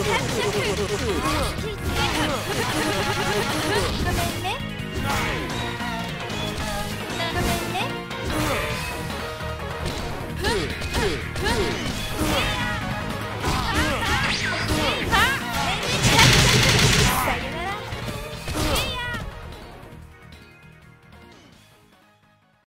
ごめんね